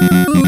Música